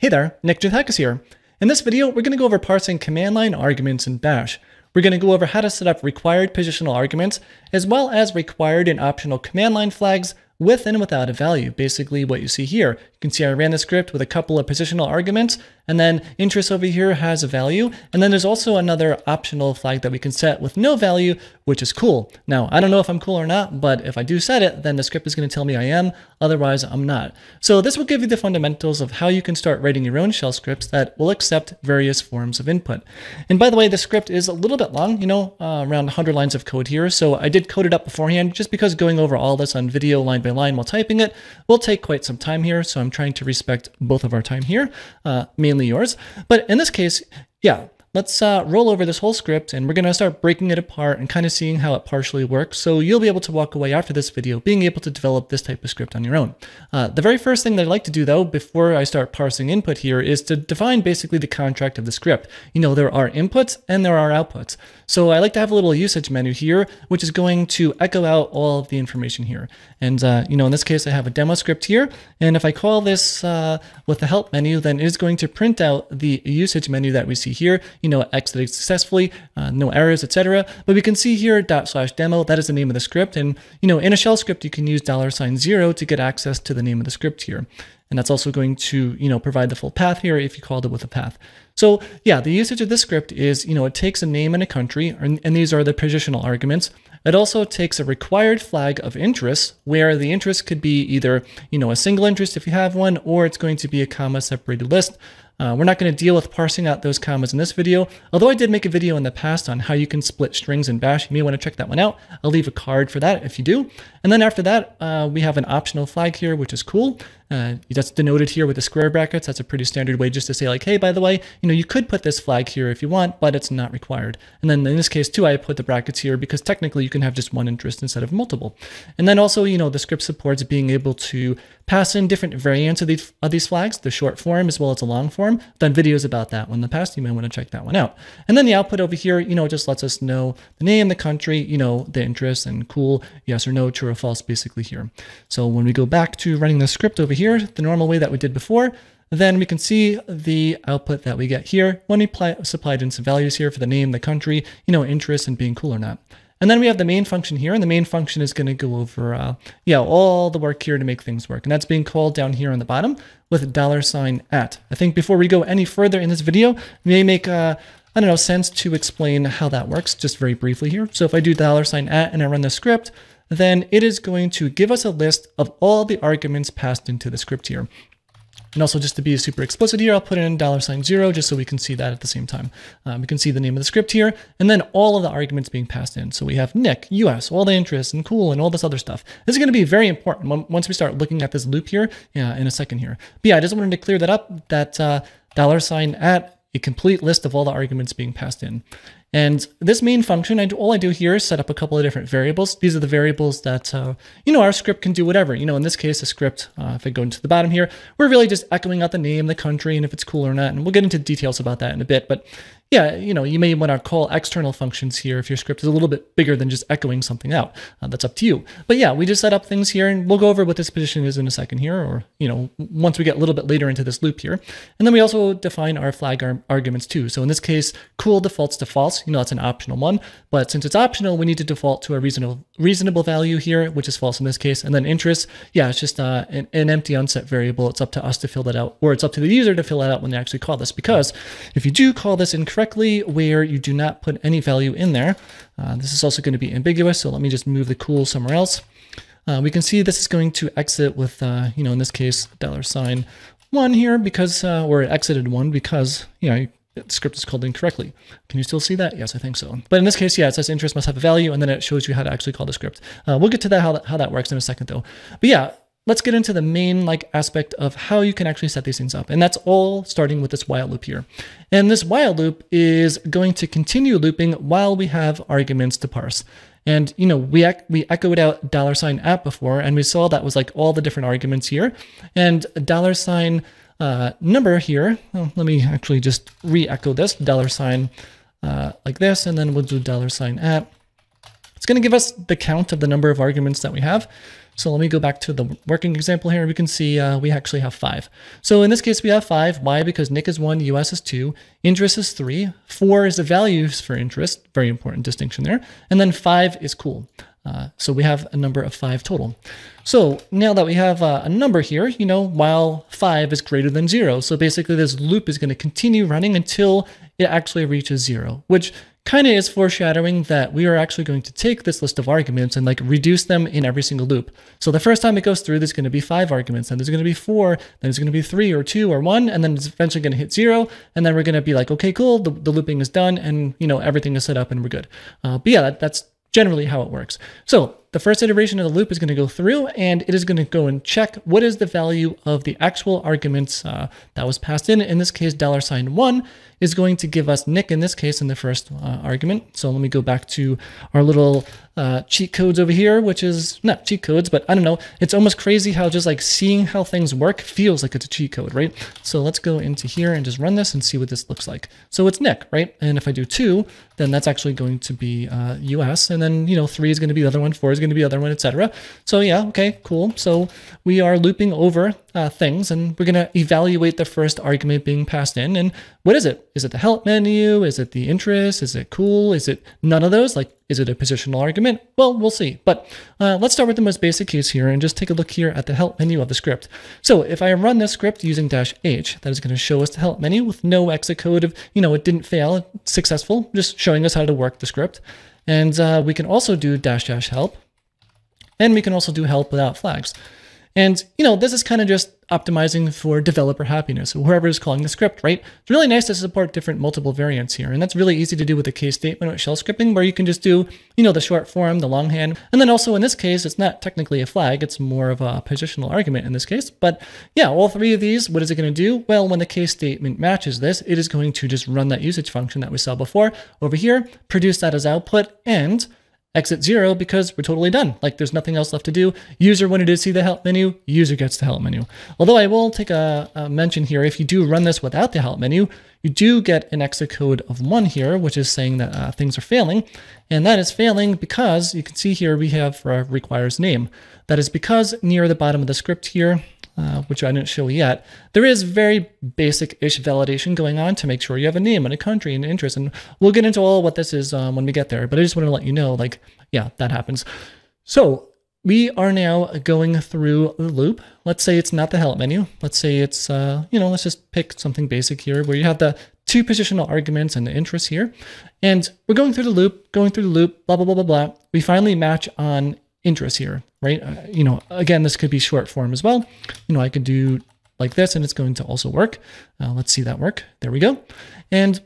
Hey there, Nick Janetakis here. In this video, we're going to go over parsing command line arguments in Bash. We're going to go over how to set up required positional arguments, as well as required and optional command line flags with and without a value, basically what you see here. You can see I ran the script with a couple of positional arguments, and then interest over here has a value. And then there's also another optional flag that we can set with no value, which is cool. Now, I don't know if I'm cool or not, but if I do set it, then the script is going to tell me I am. Otherwise, I'm not. So this will give you the fundamentals of how you can start writing your own shell scripts that will accept various forms of input. And by the way, the script is a little bit long, you know, uh, around 100 lines of code here. So I did code it up beforehand just because going over all this on video line by line while typing it will take quite some time here. So I'm trying to respect both of our time here, uh, mainly yours. But in this case, yeah, let's uh, roll over this whole script and we're going to start breaking it apart and kind of seeing how it partially works. So you'll be able to walk away after this video being able to develop this type of script on your own. Uh, the very first thing that I'd like to do though, before I start parsing input here is to define basically the contract of the script. You know, there are inputs and there are outputs. So I like to have a little usage menu here, which is going to echo out all of the information here. And, uh, you know, in this case, I have a demo script here. And if I call this uh, with the help menu, then it is going to print out the usage menu that we see here, you know, exited successfully, uh, no errors, etc. But we can see here dot slash demo, that is the name of the script. And, you know, in a shell script, you can use dollar sign zero to get access to the name of the script here. And that's also going to, you know, provide the full path here if you called it with a path. So yeah, the usage of this script is, you know, it takes a name and a country, and, and these are the positional arguments. It also takes a required flag of interest, where the interest could be either, you know, a single interest if you have one, or it's going to be a comma separated list. Uh, we're not going to deal with parsing out those commas in this video, although I did make a video in the past on how you can split strings in Bash. You may want to check that one out. I'll leave a card for that if you do. And then after that, uh, we have an optional flag here, which is cool. Uh, that's denoted here with the square brackets. That's a pretty standard way just to say like, hey, by the way, you know, you could put this flag here if you want, but it's not required. And then in this case too, I put the brackets here because technically you can have just one interest instead of multiple. And then also, you know, the script supports being able to pass in different variants of these, of these flags, the short form as well as the long form. I've Done videos about that one in the past. You may want to check that one out. And then the output over here, you know, just lets us know the name, the country, you know, the interest and cool, yes or no, true or false basically here. So when we go back to running the script over here, the normal way that we did before, then we can see the output that we get here when we supplied in some values here for the name, the country, you know, interest and being cool or not. And then we have the main function here, and the main function is going to go over, uh, yeah, all the work here to make things work. And that's being called down here on the bottom with dollar sign at. I think before we go any further in this video, may make, uh, I don't know, sense to explain how that works just very briefly here. So if I do dollar sign at and I run the script, then it is going to give us a list of all the arguments passed into the script here. And also just to be super explicit here, I'll put in dollar sign zero just so we can see that at the same time. Um, we can see the name of the script here, and then all of the arguments being passed in. So we have Nick, US, all the interests, and cool, and all this other stuff. This is going to be very important once we start looking at this loop here uh, in a second here. But yeah, I just wanted to clear that up, that uh, dollar sign at a complete list of all the arguments being passed in. And this main function, I do, all I do here is set up a couple of different variables. These are the variables that, uh, you know, our script can do whatever. You know, in this case, a script, uh, if I go into the bottom here, we're really just echoing out the name, the country, and if it's cool or not. And we'll get into details about that in a bit. But yeah, you know, you may want to call external functions here if your script is a little bit bigger than just echoing something out. Uh, that's up to you. But yeah, we just set up things here and we'll go over what this position is in a second here, or, you know, once we get a little bit later into this loop here. And then we also define our flag ar arguments too. So in this case, cool defaults to false. You know, that's an optional one. But since it's optional, we need to default to a reasonable reasonable value here, which is false in this case. And then interest, yeah, it's just uh, an, an empty unset variable. It's up to us to fill that out, or it's up to the user to fill that out when they actually call this. Because if you do call this incorrectly, correctly where you do not put any value in there. Uh, this is also going to be ambiguous, so let me just move the cool somewhere else. Uh, we can see this is going to exit with, uh, you know, in this case, dollar sign one here because, uh, or it exited one because, you know, the script is called incorrectly. Can you still see that? Yes, I think so. But in this case, yeah, it says interest must have a value, and then it shows you how to actually call the script. Uh, we'll get to that how, that how that works in a second, though. But yeah, let's get into the main like aspect of how you can actually set these things up. And that's all starting with this while loop here. And this while loop is going to continue looping while we have arguments to parse. And you know, we we echoed out dollar sign at before, and we saw that was like all the different arguments here. And dollar sign uh, number here. Well, let me actually just re-echo this dollar sign uh, like this, and then we'll do dollar sign at. It's going to give us the count of the number of arguments that we have. So let me go back to the working example here. We can see uh, we actually have five. So in this case, we have five. Why? Because Nick is one, US is two, interest is three, four is the values for interest, very important distinction there, and then five is cool. Uh, so we have a number of five total. So now that we have uh, a number here, you know, while five is greater than zero. So basically this loop is going to continue running until it actually reaches zero, which kind of is foreshadowing that we are actually going to take this list of arguments and like reduce them in every single loop. So the first time it goes through, there's going to be five arguments, then there's going to be four, then there's going to be three or two or one, and then it's eventually going to hit zero, and then we're going to be like, okay, cool, the, the looping is done, and you know everything is set up and we're good. Uh, but yeah, that, that's generally how it works. So the first iteration of the loop is going to go through and it is going to go and check what is the value of the actual arguments uh, that was passed in. In this case, dollar sign one is going to give us Nick in this case in the first uh, argument. So let me go back to our little uh, cheat codes over here, which is not cheat codes, but I don't know. It's almost crazy how just like seeing how things work feels like it's a cheat code, right? So let's go into here and just run this and see what this looks like. So it's Nick, right? And if I do two, then that's actually going to be US. Uh, and then, you know, three is going to be the other one, four is going to be the other one, etc. So yeah, okay, cool. So we are looping over uh, things and we're going to evaluate the first argument being passed in. And what is it? Is it the help menu? Is it the interest? Is it cool? Is it none of those? Like, is it a positional argument? Well, we'll see. But uh, let's start with the most basic case here and just take a look here at the help menu of the script. So if I run this script using dash H, that is going to show us the help menu with no exit code of, you know, it didn't fail, successful, just showing us how to work the script. And uh, we can also do dash dash help and we can also do help without flags. And, you know, this is kind of just optimizing for developer happiness, or whoever is calling the script, right? It's really nice to support different multiple variants here. And that's really easy to do with a case statement with shell scripting, where you can just do, you know, the short form, the longhand. And then also in this case, it's not technically a flag, it's more of a positional argument in this case. But yeah, all three of these, what is it going to do? Well, when the case statement matches this, it is going to just run that usage function that we saw before over here, produce that as output, and exit zero because we're totally done. Like there's nothing else left to do. User wanted to see the help menu, user gets the help menu. Although I will take a, a, mention here, if you do run this without the help menu, you do get an exit code of one here, which is saying that uh, things are failing. And that is failing because you can see here we have uh, requires name. That is because near the bottom of the script here, uh, which I didn't show yet, there is very basic-ish validation going on to make sure you have a name and a country and interest. And we'll get into all what this is um, when we get there. But I just want to let you know, like, yeah, that happens. So we are now going through the loop. Let's say it's not the help menu. Let's say it's, uh, you know, let's just pick something basic here where you have the two positional arguments and the interest here. And we're going through the loop, going through the loop, blah, blah, blah, blah, blah. We finally match on interest here, right? Uh, you know, again, this could be short form as well. You know, I could do like this and it's going to also work. Uh, let's see that work. There we go. And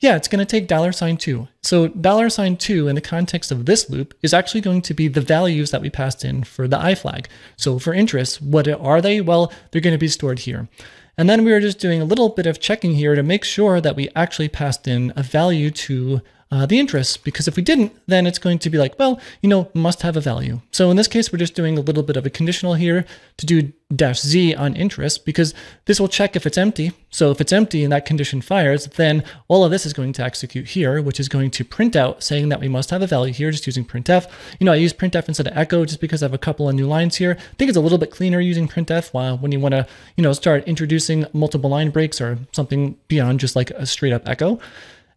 yeah, it's going to take dollar sign two. So dollar sign two in the context of this loop is actually going to be the values that we passed in for the I flag. So for interest, what are they? Well, they're going to be stored here. And then we are just doing a little bit of checking here to make sure that we actually passed in a value to uh, the interest, because if we didn't, then it's going to be like, well, you know, must have a value. So in this case, we're just doing a little bit of a conditional here to do dash z on interest, because this will check if it's empty. So if it's empty and that condition fires, then all of this is going to execute here, which is going to print out saying that we must have a value here, just using printf. You know, I use printf instead of echo just because I have a couple of new lines here. I think it's a little bit cleaner using printf while when you want to, you know, start introducing multiple line breaks or something beyond just like a straight up echo.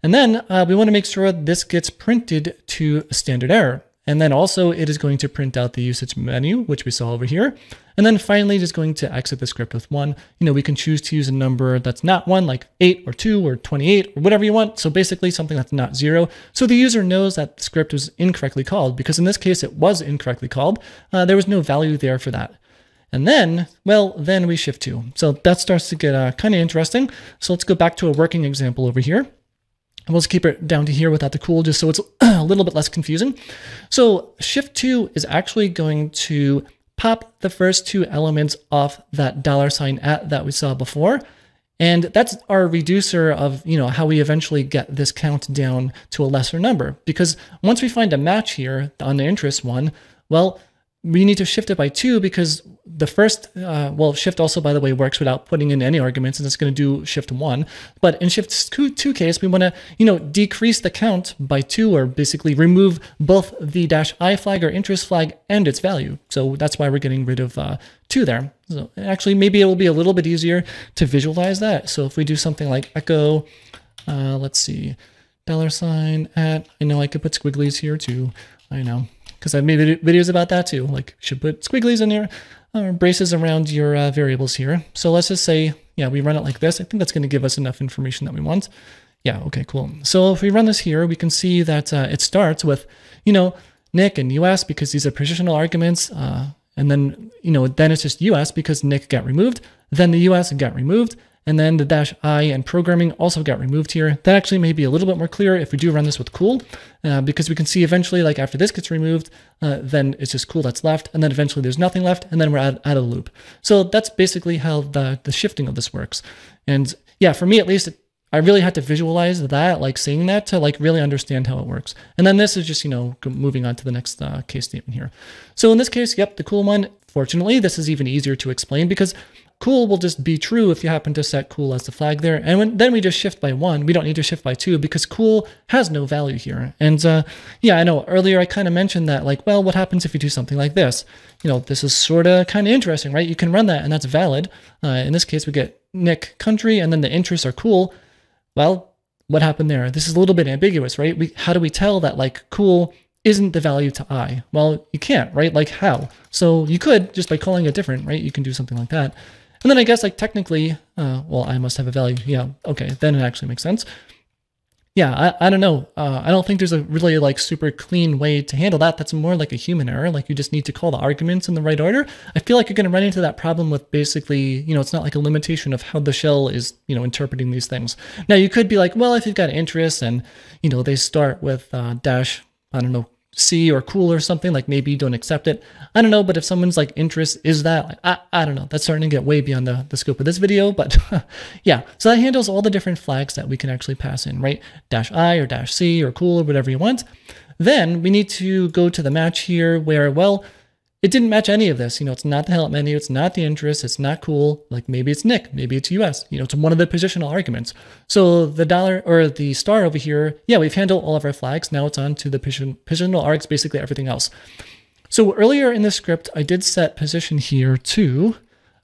And then uh, we want two make sure this gets printed to a standard error. And then also it is going to print out the usage menu, which we saw over here. And then finally, just going to exit the script with one. You know, we can choose to use a number that's not one, like eight or two or 28 or whatever you want. So basically something that's not zero. So the user knows that the script was incorrectly called because in this case, it was incorrectly called. Uh, there was no value there for that. And then, well, then we shift to. So that starts to get uh, kind of interesting. So let's go back to a working example over here. We'll just keep it down to here without the cool, just so it's a little bit less confusing. So shift two is actually going to pop the first two elements off that dollar sign at that we saw before. And that's our reducer of, you know, how we eventually get this count down to a lesser number. Because once we find a match here on the interest one, well, we need to shift it by two because the first, uh, well, shift also, by the way, works without putting in any arguments, and it's going to do shift one. But in shift two, case, we want to, you know, decrease the count by two, or basically remove both the dash i flag or interest flag and its value. So that's why we're getting rid of uh, two there. So actually, maybe it will be a little bit easier to visualize that. So if we do something like echo, uh, let's see, dollar sign at, I know I could put squigglies here too. I know because I've made videos about that too. Like should put squigglies in your uh, braces around your uh, variables here. So let's just say, yeah, we run it like this. I think that's going to give us enough information that we want. Yeah, okay, cool. So if we run this here, we can see that uh, it starts with, you know, Nick and US because these are positional arguments. Uh, and then, you know, then it's just US because Nick got removed. Then the US got removed and then the dash i and programming also got removed here. That actually may be a little bit more clear if we do run this with cool, uh, because we can see eventually, like after this gets removed, uh, then it's just cool that's left, and then eventually there's nothing left, and then we're out, out of the loop. So that's basically how the, the shifting of this works. And yeah, for me at least, I really had to visualize that, like seeing that to like really understand how it works. And then this is just, you know, moving on to the next uh, case statement here. So in this case, yep, the cool one, fortunately, this is even easier to explain because cool will just be true if you happen to set cool as the flag there. And when, then we just shift by one. We don't need to shift by two because cool has no value here. And uh, yeah, I know earlier I kind of mentioned that like, well, what happens if you do something like this? You know, this is sort of kind of interesting, right? You can run that and that's valid. Uh, in this case, we get Nick country and then the interests are cool. Well, what happened there? This is a little bit ambiguous, right? We, how do we tell that like cool isn't the value to i? Well, you can't, right? Like how? So you could just by calling it different, right? You can do something like that. And then I guess like technically, uh, well, I must have a value. Yeah, okay, then it actually makes sense. Yeah, I, I don't know. Uh, I don't think there's a really like super clean way to handle that. That's more like a human error. Like you just need to call the arguments in the right order. I feel like you're going to run into that problem with basically, you know, it's not like a limitation of how the shell is, you know, interpreting these things. Now you could be like, well, if you've got interest and, you know, they start with uh, dash, I don't know, see or cool or something, like maybe you don't accept it. I don't know, but if someone's like interest is that, like, I, I don't know, that's starting to get way beyond the, the scope of this video, but yeah. So that handles all the different flags that we can actually pass in, right? Dash I or dash C or cool or whatever you want. Then we need to go to the match here where, well, it didn't match any of this. You know, it's not the help menu, it's not the interest, it's not cool. Like maybe it's Nick, maybe it's US. You know, it's one of the positional arguments. So the dollar or the star over here, yeah, we've handled all of our flags. Now it's on to the position, positional args, basically everything else. So earlier in the script, I did set position here to,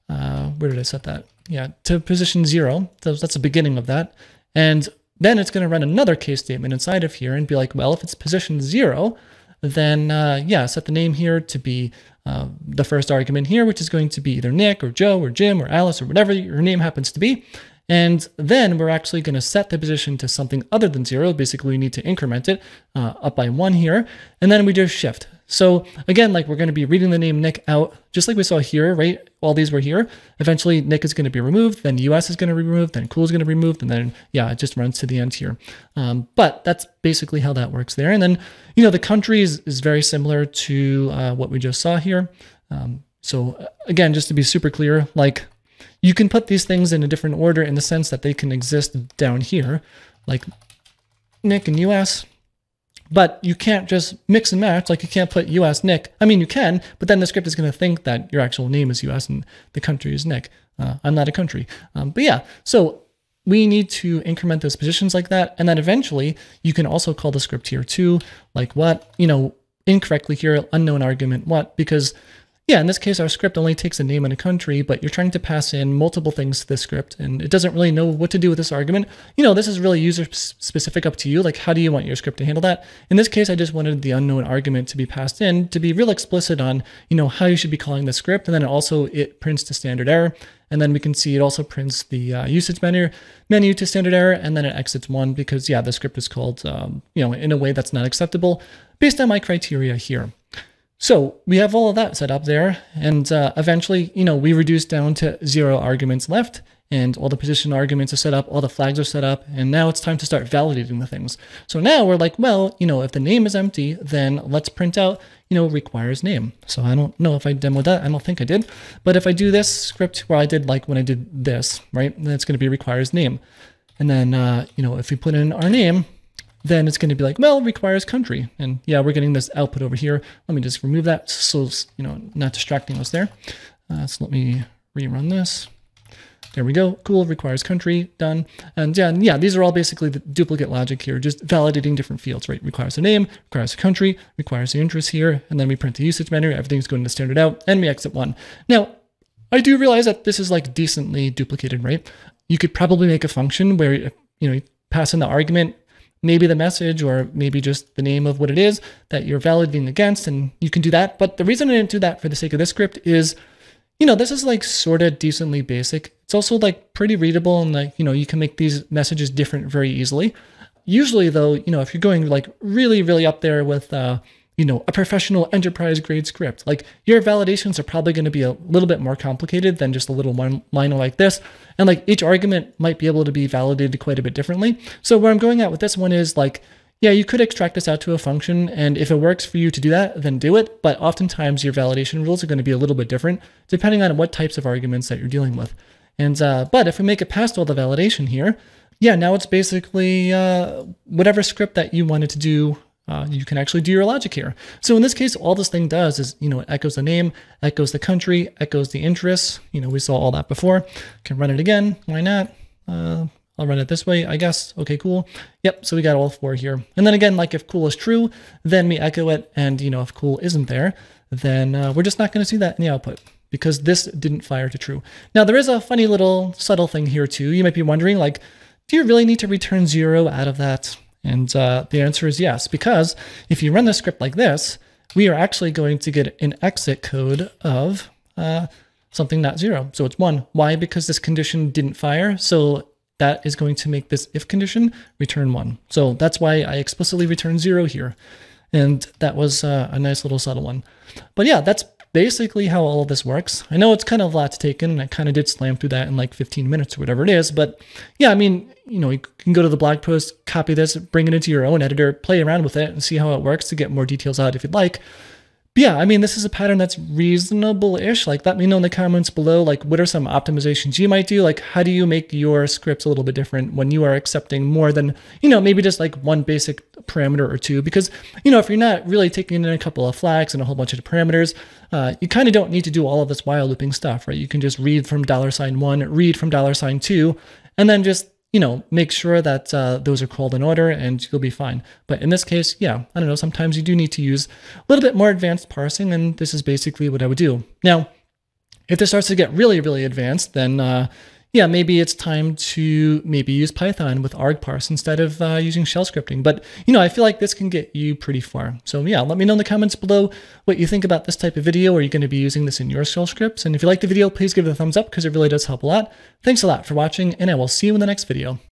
uh, where did I set that? Yeah, to position zero. So that's the beginning of that. And then it's going to run another case statement inside of here and be like, well, if it's position zero, then uh, yeah, set the name here to be uh, the first argument here, which is going to be either Nick or Joe or Jim or Alice or whatever your name happens to be. And then we're actually going to set the position to something other than zero. Basically, we need to increment it uh, up by one here. And then we just shift. So again, like we're going to be reading the name Nick out, just like we saw here, right? All these were here. Eventually, Nick is going to be removed, then US is going to be removed, then cool is going to be removed, and then, yeah, it just runs to the end here. Um, but that's basically how that works there. And then, you know, the country is, is very similar to uh, what we just saw here. Um, so again, just to be super clear, like you can put these things in a different order in the sense that they can exist down here, like Nick and US, but you can't just mix and match. Like you can't put US Nick. I mean, you can, but then the script is going to think that your actual name is US and the country is Nick. Uh, I'm not a country. Um, but yeah, so we need to increment those positions like that. And then eventually you can also call the script here too, like what, you know, incorrectly here, unknown argument what, because yeah, in this case, our script only takes a name and a country, but you're trying to pass in multiple things to the script, and it doesn't really know what to do with this argument. You know, this is really user specific up to you. Like, how do you want your script to handle that? In this case, I just wanted the unknown argument to be passed in to be real explicit on, you know, how you should be calling the script, and then also it prints to standard error. And then we can see it also prints the uh, usage menu menu to standard error, and then it exits one because yeah, the script is called um, you know in a way that's not acceptable based on my criteria here. So we have all of that set up there. And uh, eventually, you know, we reduce down to zero arguments left and all the position arguments are set up, all the flags are set up, and now it's time to start validating the things. So now we're like, well, you know, if the name is empty, then let's print out, you know, requires name. So I don't know if I demoed that. I don't think I did. But if I do this script where I did like when I did this, right, then it's going to be requires name. And then, uh, you know, if we put in our name, then it's going to be like, well, requires country. And yeah, we're getting this output over here. Let me just remove that so, you know, not distracting us there. Uh, so let me rerun this. There we go. Cool. Requires country. Done. And yeah, and yeah, these are all basically the duplicate logic here, just validating different fields, right? Requires a name, requires a country, requires the interest here, and then we print the usage menu. Everything's going to standard out, and we exit one. Now, I do realize that this is like decently duplicated, right? You could probably make a function where you know you pass in the argument, maybe the message or maybe just the name of what it is that you're validating against, and you can do that. But the reason I didn't do that for the sake of this script is you know, this is like sort of decently basic. It's also like pretty readable and like, you know, you can make these messages different very easily. Usually though, you know, if you're going like really, really up there with, uh, you know, a professional enterprise grade script, like your validations are probably going to be a little bit more complicated than just a little one liner like this. And like each argument might be able to be validated quite a bit differently. So where I'm going at with this one is like, yeah, you could extract this out to a function, and if it works for you to do that, then do it. But oftentimes your validation rules are going to be a little bit different depending on what types of arguments that you're dealing with. And uh, but if we make it past all the validation here, yeah, now it's basically uh, whatever script that you wanted to do. Uh, you can actually do your logic here. So in this case, all this thing does is, you know, it echoes the name, echoes the country, echoes the interests. You know, we saw all that before. Can run it again. Why not? Uh, I'll run it this way, I guess. Okay, cool. Yep, so we got all four here. And then again, like if cool is true, then we echo it. And, you know, if cool isn't there, then uh, we're just not going to see that in the output because this didn't fire to true. Now, there is a funny little subtle thing here too. You might be wondering, like, do you really need to return zero out of that? And uh, the answer is yes, because if you run the script like this, we are actually going to get an exit code of uh, something not zero. So it's one. Why? Because this condition didn't fire. So that is going to make this if condition return one. So that's why I explicitly return zero here. And that was uh, a nice little subtle one. But yeah, that's basically how all of this works. I know it's kind of a lot to take in, and I kind of did slam through that in like 15 minutes or whatever it is. But yeah, I mean, you know, you can go to the blog post, copy this, bring it into your own editor, play around with it, and see how it works to get more details out if you'd like. But yeah, I mean, this is a pattern that's reasonable-ish. Like, let me know in the comments below, like, what are some optimizations you might do? Like, how do you make your scripts a little bit different when you are accepting more than, you know, maybe just like one basic parameter or two? Because, you know, if you're not really taking in a couple of flags and a whole bunch of parameters, uh, you kind of don't need to do all of this while looping stuff, right? You can just read from dollar sign one, read from dollar sign two, and then just you know, make sure that uh, those are called in order and you'll be fine. But in this case, yeah, I don't know, sometimes you do need to use a little bit more advanced parsing, and this is basically what I would do. Now, if this starts to get really, really advanced, then uh, yeah, maybe it's time to maybe use Python with argparse instead of uh, using shell scripting. But, you know, I feel like this can get you pretty far. So yeah, let me know in the comments below what you think about this type of video. Are you going to be using this in your shell scripts? And if you like the video, please give it a thumbs up because it really does help a lot. Thanks a lot for watching, and I will see you in the next video.